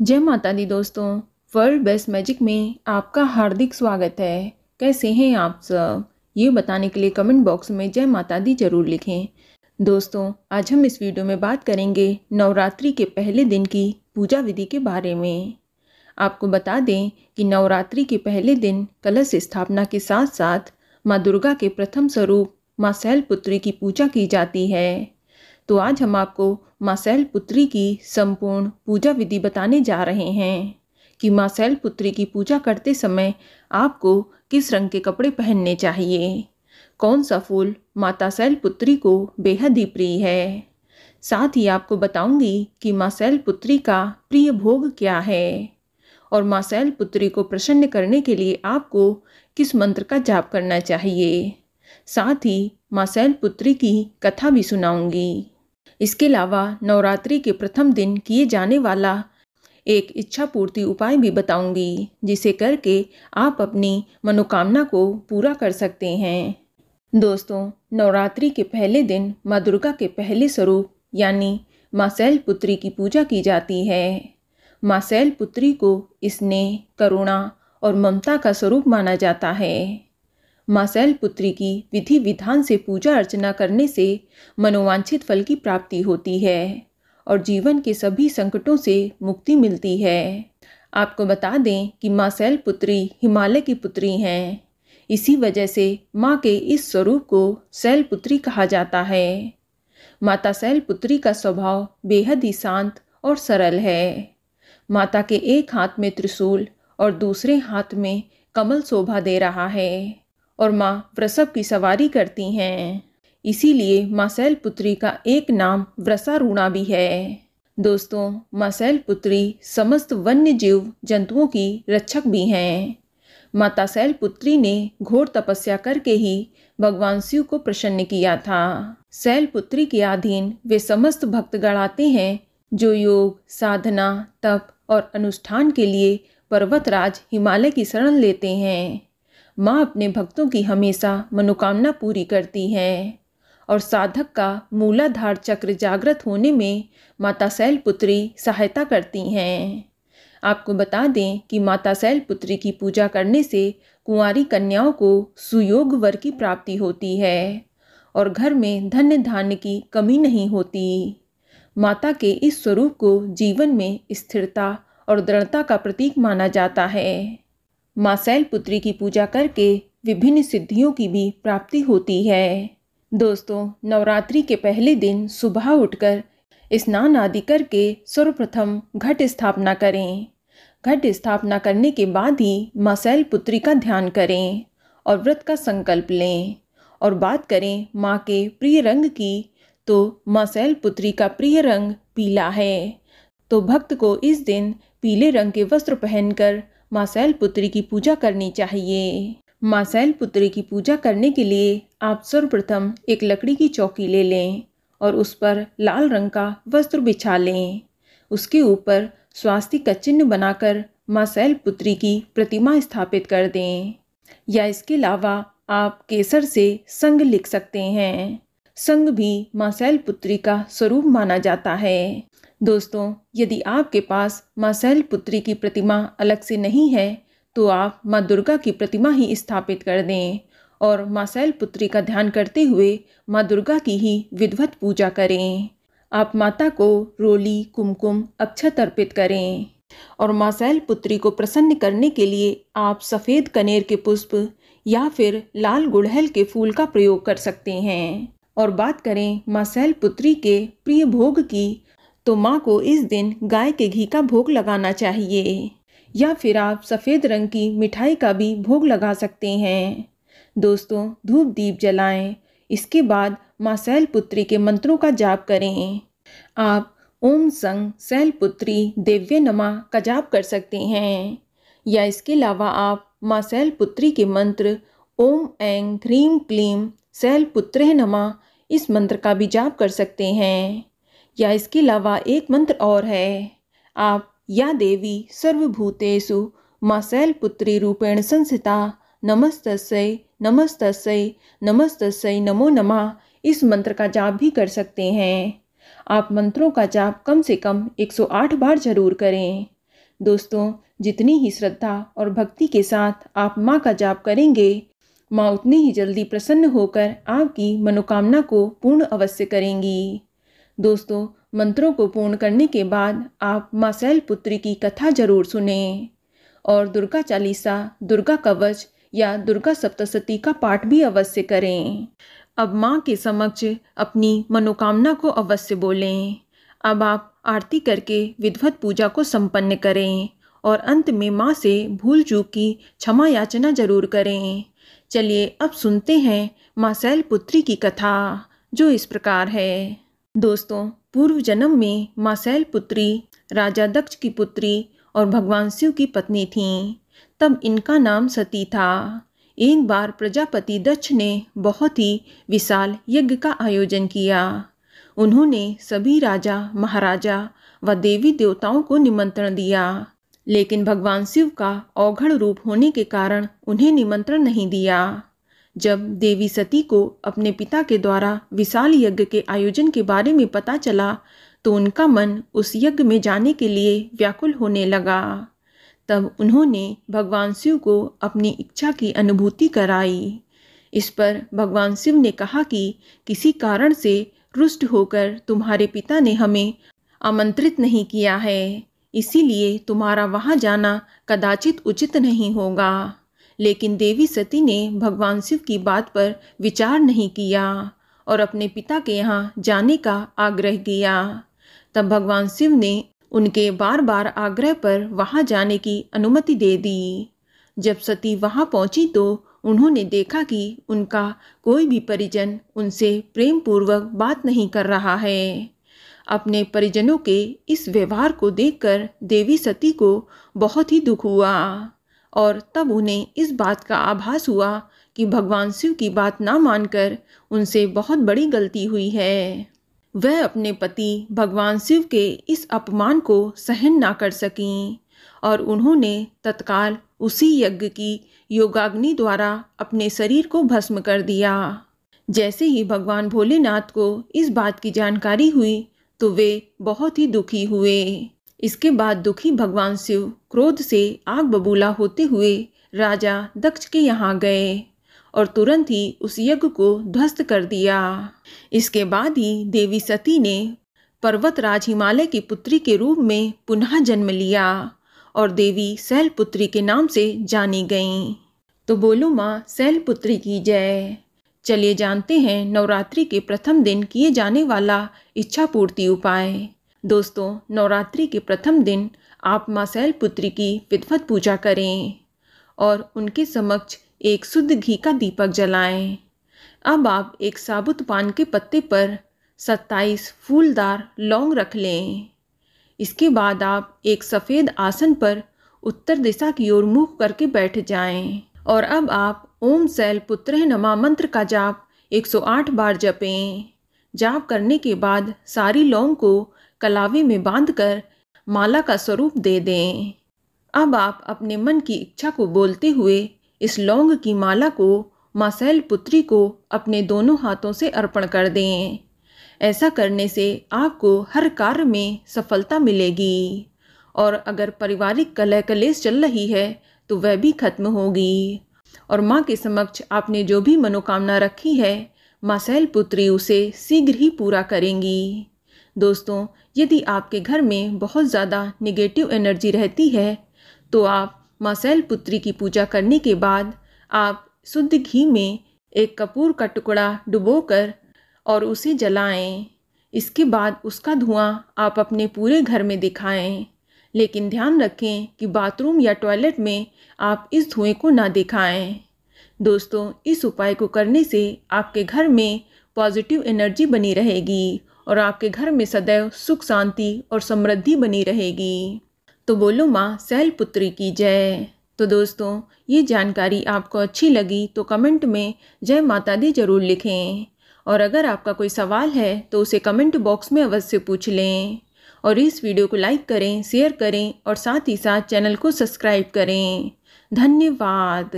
जय माता दी दोस्तों। वर्ल्ड बेस्ट मैजिक में आपका हार्दिक स्वागत है। कैसे हैं आप सब? ये बताने के लिए कमेंट बॉक्स में जय माता दी ज़रूर लिखें। दोस्तों, आज हम इस वीडियो में बात करेंगे नवरात्रि के पहले दिन की पूजा विधि के बारे में। आपको बता दें कि नवरात्रि के पहले दिन कलश स्थापना के साथ साथ माँ दुर्गा के प्रथम स्वरूप, माँ शैलपुत्री की पूजा की जाती है। तो आज हम आपको माँ शैलपुत्री की संपूर्ण पूजा विधि बताने जा रहे हैं कि माँ शैलपुत्री की पूजा करते समय आपको किस रंग के कपड़े पहनने चाहिए? कौन सा फूल माता शैलपुत्री को बेहद ही प्रिय है? साथ ही आपको बताऊँगी कि माँ शैलपुत्री का प्रिय भोग क्या है और माँ शैलपुत्री को प्रसन्न करने के लिए आपको किस मंत्र का जाप करना चाहिए? साथ ही माँ शैलपुत्री की कथा भी सुनाऊँगी। इसके अलावा नवरात्रि के प्रथम दिन किए जाने वाला एक इच्छा पूर्ति उपाय भी बताऊँगी, जिसे करके आप अपनी मनोकामना को पूरा कर सकते हैं। दोस्तों, नवरात्रि के पहले दिन माँ दुर्गा के पहले स्वरूप, यानी माँ शैलपुत्री की पूजा की जाती है। माँ शैलपुत्री को स्नेह करुणा और ममता का स्वरूप माना जाता है। माँ शैलपुत्री की विधि विधान से पूजा अर्चना करने से मनोवांछित फल की प्राप्ति होती है और जीवन के सभी संकटों से मुक्ति मिलती है। आपको बता दें कि माँ शैलपुत्री हिमालय की पुत्री हैं। इसी वजह से माँ के इस स्वरूप को शैलपुत्री कहा जाता है। माता शैलपुत्री का स्वभाव बेहद ही शांत और सरल है। माता के एक हाथ में त्रिशूल और दूसरे हाथ में कमल शोभा दे रहा है। और माँ वृषभ की सवारी करती हैं। इसीलिए माँ शैलपुत्री का एक नाम वृषारूणा भी है। दोस्तों, माँ शैलपुत्री समस्त वन्य जीव जंतुओं की रक्षक भी हैं। माता शैलपुत्री ने घोर तपस्या करके ही भगवान शिव को प्रसन्न किया था। शैलपुत्री के अधीन वे समस्त भक्तगण आते हैं, जो योग, साधना, तप और अनुष्ठान के लिए पर्वतराज हिमालय की शरण लेते हैं। माँ अपने भक्तों की हमेशा मनोकामना पूरी करती हैं। और साधक का मूलाधार चक्र जागृत होने में माता शैलपुत्री सहायता करती हैं। आपको बता दें कि माता शैलपुत्री की पूजा करने से कुंवारी कन्याओं को सुयोग वर की प्राप्ति होती है और घर में धन्य धान्य की कमी नहीं होती। माता के इस स्वरूप को जीवन में स्थिरता और दृढ़ता का प्रतीक माना जाता है। माँ शैलपुत्री की पूजा करके विभिन्न सिद्धियों की भी प्राप्ति होती है। दोस्तों, नवरात्रि के पहले दिन सुबह उठकर स्नान आदि करके सर्वप्रथम घट स्थापना करें। घट स्थापना करने के बाद ही माँ शैलपुत्री का ध्यान करें और व्रत का संकल्प लें। और बात करें माँ के प्रिय रंग की तो माँ शैलपुत्री का प्रिय रंग पीला है। तो भक्त को इस दिन पीले रंग के वस्त्र पहनकर माँ शैलपुत्री की पूजा करनी चाहिए। माँ शैलपुत्री की पूजा करने के लिए आप सर्वप्रथम एक लकड़ी की चौकी ले लें और उस पर लाल रंग का वस्त्र बिछा लें। उसके ऊपर स्वास्थ्य का चिन्ह बनाकर माँ शैलपुत्री की प्रतिमा स्थापित कर दें। या इसके अलावा आप केसर से संग लिख सकते हैं। संग भी माँ शैलपुत्री का स्वरूप माना जाता है। दोस्तों, यदि आपके पास माँ शैलपुत्री की प्रतिमा अलग से नहीं है तो आप माँ दुर्गा की प्रतिमा ही स्थापित कर दें और माँ शैलपुत्री का ध्यान करते हुए माँ दुर्गा की ही विधवत पूजा करें। आप माता को रोली, कुमकुम, अक्षत अर्पित करें और माँ शैलपुत्री को प्रसन्न करने के लिए आप सफ़ेद कनेर के पुष्प या फिर लाल गुड़हल के फूल का प्रयोग कर सकते हैं। और बात करें माँ शैलपुत्री के प्रिय भोग की तो माँ को इस दिन गाय के घी का भोग लगाना चाहिए। या फिर आप सफ़ेद रंग की मिठाई का भी भोग लगा सकते हैं। दोस्तों, धूप दीप जलाएँ। इसके बाद माँ शैलपुत्री के मंत्रों का जाप करें। आप ओम संग शैलपुत्री देव्य नमा का जाप कर सकते हैं। या इसके अलावा आप माँ शैलपुत्री के मंत्र ओम ऐं ह्रीम क्लीम शैलपुत्र नमा, इस मंत्र का भी जाप कर सकते हैं। या इसके अलावा एक मंत्र और है। आप, या देवी, सर्वभूतेषु, माँ शैलपुत्री रूपेण संस्थिता, नमस्तस्यै नमस्तस्यै नमस्तस्यै नमो नमः, इस मंत्र का जाप भी कर सकते हैं। आप मंत्रों का जाप कम से कम 108 बार ज़रूर करें। दोस्तों, जितनी ही श्रद्धा और भक्ति के साथ आप माँ का जाप करेंगे माँ उतनी ही जल्दी प्रसन्न होकर आपकी मनोकामना को पूर्ण अवश्य करेंगी। दोस्तों, मंत्रों को पूर्ण करने के बाद आप माँ शैलपुत्री की कथा ज़रूर सुने। और दुर्गा चालीसा, दुर्गा कवच या दुर्गा सप्तशती का पाठ भी अवश्य करें। अब माँ के समक्ष अपनी मनोकामना को अवश्य बोलें। अब आप आरती करके विधवत पूजा को संपन्न करें और अंत में माँ से भूल चूक की क्षमा याचना ज़रूर करें। चलिए अब सुनते हैं माँ शैलपुत्री की कथा, जो इस प्रकार है। दोस्तों, पूर्व जन्म में माँ शैलपुत्री राजा दक्ष की पुत्री और भगवान शिव की पत्नी थीं। तब इनका नाम सती था। एक बार प्रजापति दक्ष ने बहुत ही विशाल यज्ञ का आयोजन किया। उन्होंने सभी राजा, महाराजा व देवी देवताओं को निमंत्रण दिया। लेकिन भगवान शिव का औघड़ रूप होने के कारण उन्हें निमंत्रण नहीं दिया। जब देवी सती को अपने पिता के द्वारा विशाल यज्ञ के आयोजन के बारे में पता चला तो उनका मन उस यज्ञ में जाने के लिए व्याकुल होने लगा। तब उन्होंने भगवान शिव को अपनी इच्छा की अनुभूति कराई। इस पर भगवान शिव ने कहा कि किसी कारण से रुष्ट होकर तुम्हारे पिता ने हमें आमंत्रित नहीं किया है। इसीलिए तुम्हारा वहाँ जाना कदाचित उचित नहीं होगा। लेकिन देवी सती ने भगवान शिव की बात पर विचार नहीं किया और अपने पिता के यहाँ जाने का आग्रह किया। तब भगवान शिव ने उनके बार बार आग्रह पर वहाँ जाने की अनुमति दे दी। जब सती वहाँ पहुँची तो उन्होंने देखा कि उनका कोई भी परिजन उनसे प्रेम पूर्वक बात नहीं कर रहा है। अपने परिजनों के इस व्यवहार को देखकर देवी सती को बहुत ही दुख हुआ और तब उन्हें इस बात का आभास हुआ कि भगवान शिव की बात ना मानकर उनसे बहुत बड़ी गलती हुई है। वह अपने पति भगवान शिव के इस अपमान को सहन ना कर सकीं और उन्होंने तत्काल उसी यज्ञ की योगाग्नि द्वारा अपने शरीर को भस्म कर दिया। जैसे ही भगवान भोलेनाथ को इस बात की जानकारी हुई तो वे बहुत ही दुखी हुए। इसके बाद दुखी भगवान शिव क्रोध से आग बबूला होते हुए राजा दक्ष के यहाँ गए और तुरंत ही उस यज्ञ को ध्वस्त कर दिया। इसके बाद ही देवी सती ने पर्वतराज हिमालय की पुत्री के रूप में पुनः जन्म लिया और देवी शैलपुत्री के नाम से जानी गईं। तो बोलो माँ, शैलपुत्री की जय। चलिए जानते हैं नवरात्रि के प्रथम दिन किए जाने वाला इच्छा पूर्ति उपाय दोस्तों, नवरात्रि के प्रथम दिन आप माँ शैलपुत्री की विधवत पूजा करें और उनके समक्ष एक शुद्ध घी का दीपक जलाएँ। अब आप एक साबुत पान के पत्ते पर सत्ताईस फूलदार लौंग रख लें इसके बाद आप एक सफ़ेद आसन पर उत्तर दिशा की ओर मुख करके बैठ जाएँ और अब आप ओम सैल पुत्र नमा मंत्र का जाप 108 बार जपें। जाप करने के बाद सारी लौंग को कलावे में बांधकर माला का स्वरूप दे दें। अब आप अपने मन की इच्छा को बोलते हुए इस लौंग की माला को मासैल पुत्री को अपने दोनों हाथों से अर्पण कर दें। ऐसा करने से आपको हर कार्य में सफलता मिलेगी। और अगर पारिवारिक कलह कलेश चल रही है तो वह भी खत्म होगी। और माँ के समक्ष आपने जो भी मनोकामना रखी है, माँ मासैल पुत्री उसे शीघ्र ही पूरा करेंगी दोस्तों, यदि आपके घर में बहुत ज़्यादा निगेटिव एनर्जी रहती है तो आप माँ शैलपुत्री की पूजा करने के बाद आप शुद्ध घी में एक कपूर का टुकड़ा डुबोकर और उसे जलाएँ। इसके बाद उसका धुआँ आप अपने पूरे घर में दिखाएँ। लेकिन ध्यान रखें कि बाथरूम या टॉयलेट में आप इस धुएँ को ना दिखाएँ। दोस्तों, इस उपाय को करने से आपके घर में पॉजिटिव एनर्जी बनी रहेगी और आपके घर में सदैव सुख, शांति और समृद्धि बनी रहेगी। तो बोलो माँ सैल पुत्री की जय। तो दोस्तों, ये जानकारी आपको अच्छी लगी तो कमेंट में जय माता दी ज़रूर लिखें। और अगर आपका कोई सवाल है तो उसे कमेंट बॉक्स में अवश्य पूछ लें। और इस वीडियो को लाइक करें, शेयर करें और साथ ही साथ चैनल को सब्सक्राइब करें। धन्यवाद।